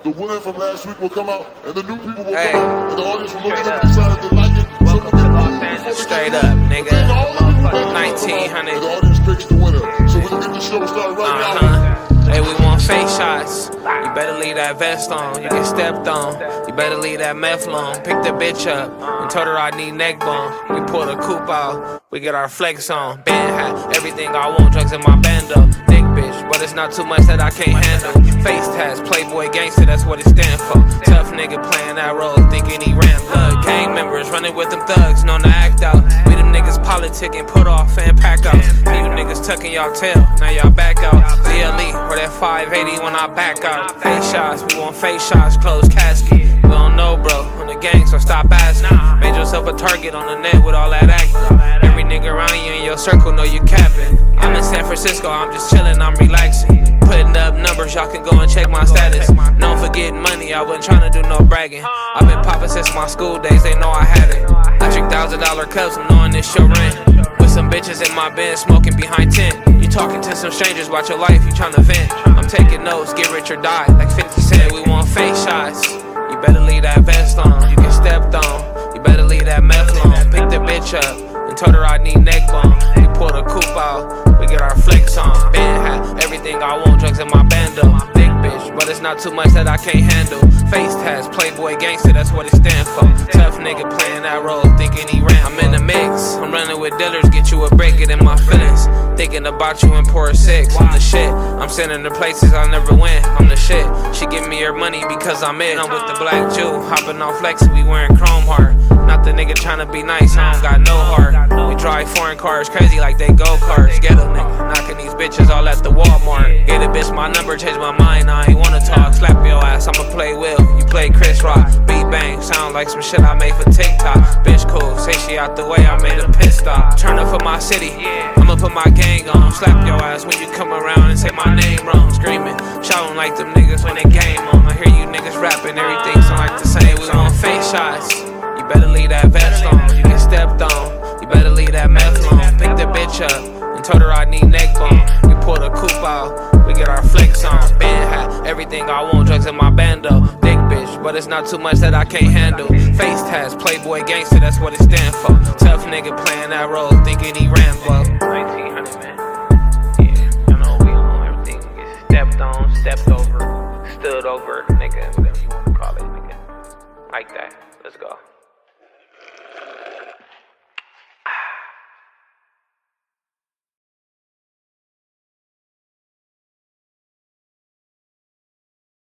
The winner from last week will come out, and the new people will Hey. come out, and the audience will look at them and decide if they like it. So Welcome to Los Angeles. Straight up, nigga. And all of you who made it, 1900. And the audience picks the winner. So we can get the show started right Uh now. huh. Hey, we want face shots. You better leave that vest on. You get stepped on. You better leave that meth alone. Pick the bitch up and told her I need neck bone. We pull the coupe out. We get our flex on. Band hat. Everything I want. Drugs in my bando. Dick but it's not too much that I can't handle. Face tats. Playboy gangster. That's what it stand for. Tough nigga playing that role. Thinking he Rambo. Gang members running with them thugs. Known to act out. We them niggas politicking. Put off and pack out. You niggas tucking y'all tail. Now y'all back out. DLE or that 580 when I back out. Face shots, we want face shots, closed casket. We don't know, bro, gang, so stop asking. Made yourself a target on the net with all that acting. Every nigga around you in your circle know you capping. I'm in San Francisco, I'm just chilling, I'm relaxing. Putting up numbers, y'all can go and check my status. Known for getting money, I wasn't trying to do no bragging. I've been popping since my school days, they know I had it. I drink thousand dollar cups, I'm knowing this your rent. With some bitches in my bin, smoking behind tent. You talking to some strangers about your life, you tryna vent. I'm taking notes, get rich or die, like 50 Cent. We want face shots. Better leave that vest on, you get stepped on. You better leave that meth alone. Pick the bitch up and told her I need neck bone. We pull the coupe out, we get our flicks on. Band hat, everything I want, drugs in my bando. Dick bitch, but it's not too much that I can't handle. Face tats, playboy gangster, that's what it stand for. Tough nigga playing that role, Thinking about you in poor six, I'm the shit. I'm sending her places I never went, I'm the shit. She give me her money because I'm it. I'm with the black Jew, hopping on flex, we wearing chrome heart. Not the nigga trying to be nice, I don't got no heart. We drive foreign cars crazy like they go karts. Get a nigga, knocking these bitches all at the Walmart. Get a bitch my number, change my mind, I ain't wanna talk. Slap your ass, I'ma play Will, you play Chris Rock. Sound like some shit I made for TikTok. Bitch cool, say she out the way, I made a pit stop. Turn up for my city, I'ma put my gang on. Slap your ass when you come around and say my name wrong. Screaming, shouting like them niggas when they game on. I hear you niggas rapping, everything sound like the same. We on face shots. You better leave that vest on. You get stepped on. You better leave that meth on. Pick the bitch up and told her I need neck but it's not too much that I can't handle. Face tats. Playboy gangster. That's what it stand for. Tough nigga playing that role, thinking he Rambo. 1900 man. Yeah, you know we on everything. Get stepped on, stepped over, stood over, nigga, whatever you wanna call it, nigga. Like that. Let's go.